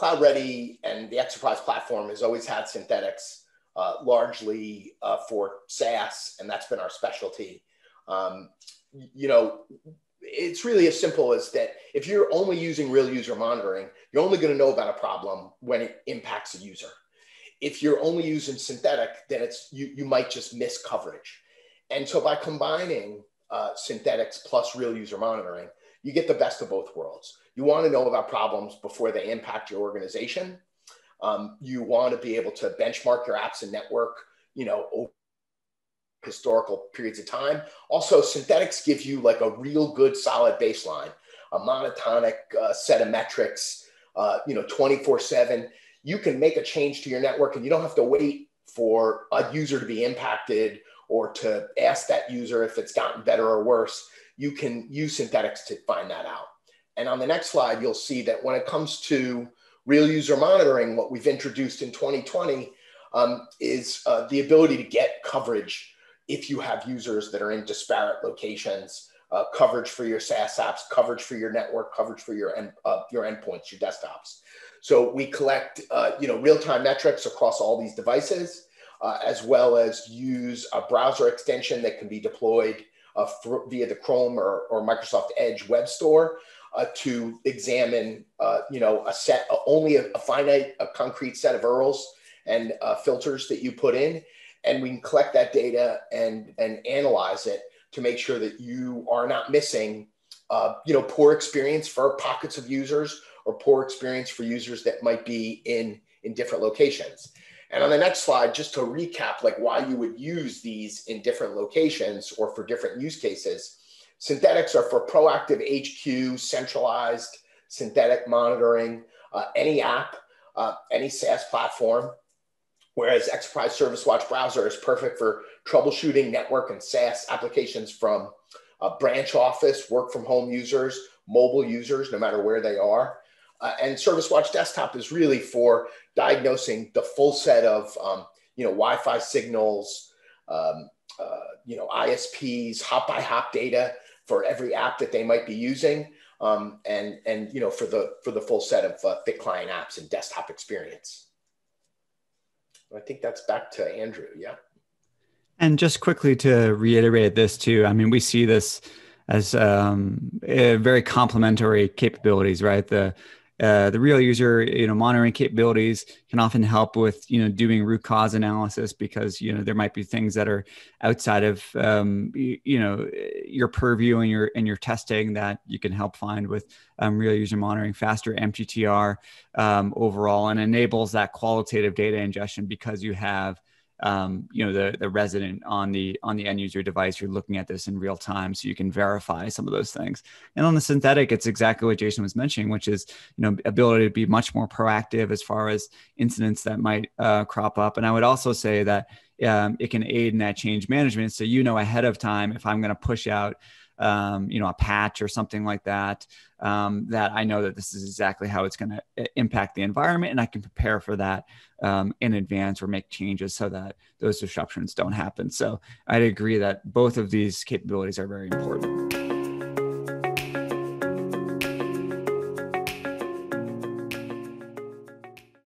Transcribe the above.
Cloud Ready and the Exoprise platform has always had synthetics uh, largely uh, for SaaS, and that's been our specialty. Um, you know, it's really as simple as that if you're only using real user monitoring, you're only going to know about a problem when it impacts a user. If you're only using synthetic, then it's you, you might just miss coverage. And so by combining uh, synthetics plus real user monitoring, you get the best of both worlds. You want to know about problems before they impact your organization. Um, you want to be able to benchmark your apps and network, you know, over historical periods of time. Also, synthetics give you like a real good solid baseline, a monotonic uh, set of metrics, uh, you know, 24 seven. You can make a change to your network and you don't have to wait for a user to be impacted or to ask that user if it's gotten better or worse. You can use synthetics to find that out. And on the next slide, you'll see that when it comes to real user monitoring, what we've introduced in 2020 um, is uh, the ability to get coverage if you have users that are in disparate locations, uh, coverage for your SaaS apps, coverage for your network, coverage for your, end, uh, your endpoints, your desktops. So we collect uh, you know, real-time metrics across all these devices, uh, as well as use a browser extension that can be deployed uh, via the Chrome or, or Microsoft Edge web store uh, to examine, uh, you know, a set, uh, only a, a, finite, a concrete set of URLs and uh, filters that you put in, and we can collect that data and and analyze it to make sure that you are not missing, uh, you know, poor experience for pockets of users or poor experience for users that might be in in different locations. And on the next slide, just to recap, like why you would use these in different locations or for different use cases Synthetics are for proactive HQ, centralized synthetic monitoring, uh, any app, uh, any SaaS platform. Whereas Exoprise Service Watch Browser is perfect for troubleshooting network and SaaS applications from a branch office, work from home users, mobile users, no matter where they are. Uh, and Service Watch Desktop is really for diagnosing the full set of um, you know Wi-Fi signals, um, uh, you know ISPs, hop by hop data for every app that they might be using, um, and and you know for the for the full set of uh, thick client apps and desktop experience. I think that's back to Andrew. Yeah. And just quickly to reiterate this too, I mean, we see this as um, very complementary capabilities, right? The uh, the real user you know monitoring capabilities can often help with you know doing root cause analysis because you know there might be things that are outside of um, you, you, know your purview and your and your testing that you can help find with um, real user monitoring faster mttr um, overall and enables that qualitative data ingestion because you have um, you know the the resident on the on the end user device you're looking at this in real time so you can verify some of those things. And on the synthetic it's exactly what jason was mentioning which is you know ability to be much more proactive as far as incidents that might uh, crop up. And i would also say that um, it can aid in that change management. So you know ahead of time if i'm going to push out um, you know, a patch or something like that, um, that I know that this is exactly how it's going to uh, impact the environment, and I can prepare for that um, in advance or make changes so that those disruptions don't happen. So I'd agree that both of these capabilities are very important.